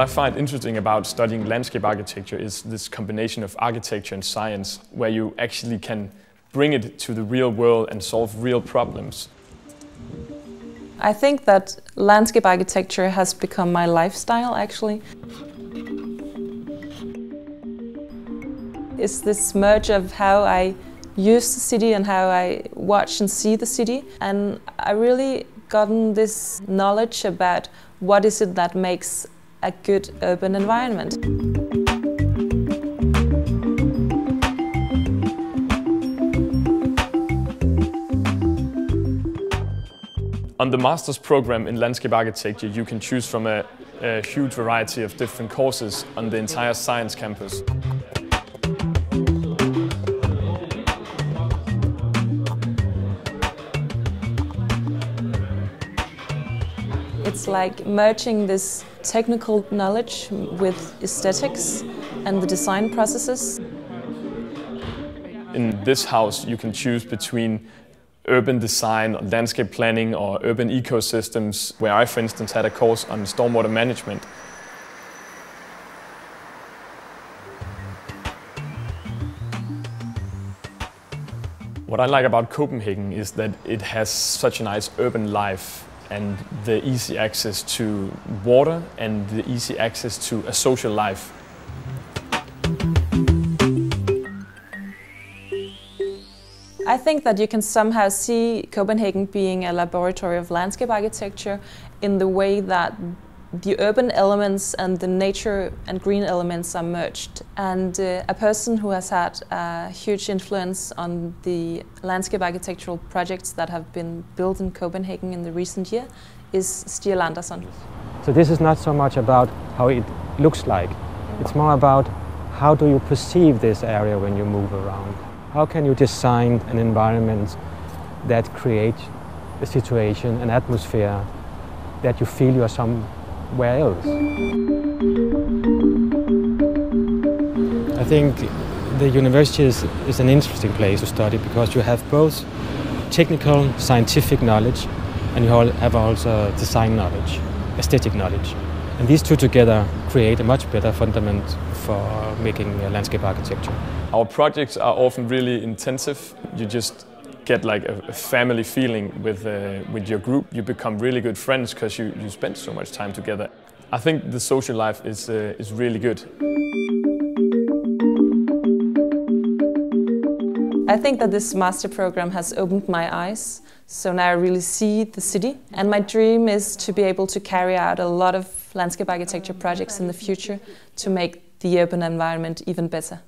I find interesting about studying landscape architecture is this combination of architecture and science, where you actually can bring it to the real world and solve real problems. I think that landscape architecture has become my lifestyle actually. It's this merge of how I use the city and how I watch and see the city. And I really gotten this knowledge about what is it that makes a good urban environment. On the master's program in landscape architecture, you can choose from a, a huge variety of different courses on the entire science campus. It's like merging this technical knowledge with aesthetics and the design processes. In this house, you can choose between urban design, landscape planning, or urban ecosystems, where I, for instance, had a course on stormwater management. What I like about Copenhagen is that it has such a nice urban life and the easy access to water and the easy access to a social life. I think that you can somehow see Copenhagen being a laboratory of landscape architecture in the way that the urban elements and the nature and green elements are merged. And uh, a person who has had a huge influence on the landscape architectural projects that have been built in Copenhagen in the recent year is Stig Andersson. So this is not so much about how it looks like. It's more about how do you perceive this area when you move around. How can you design an environment that creates a situation, an atmosphere that you feel you are some where else? I think the university is, is an interesting place to study because you have both technical, scientific knowledge and you have also design knowledge, aesthetic knowledge. And these two together create a much better fundament for making landscape architecture. Our projects are often really intensive. You just get like a, family feeling with, uh, with your group. You become really good friends because you, you spend so much time together. I think the social life is, uh, is really good. I think that this master program has opened my eyes. So now I really see the city. And my dream is to be able to carry out a lot of landscape architecture projects in the future to make the urban environment even better.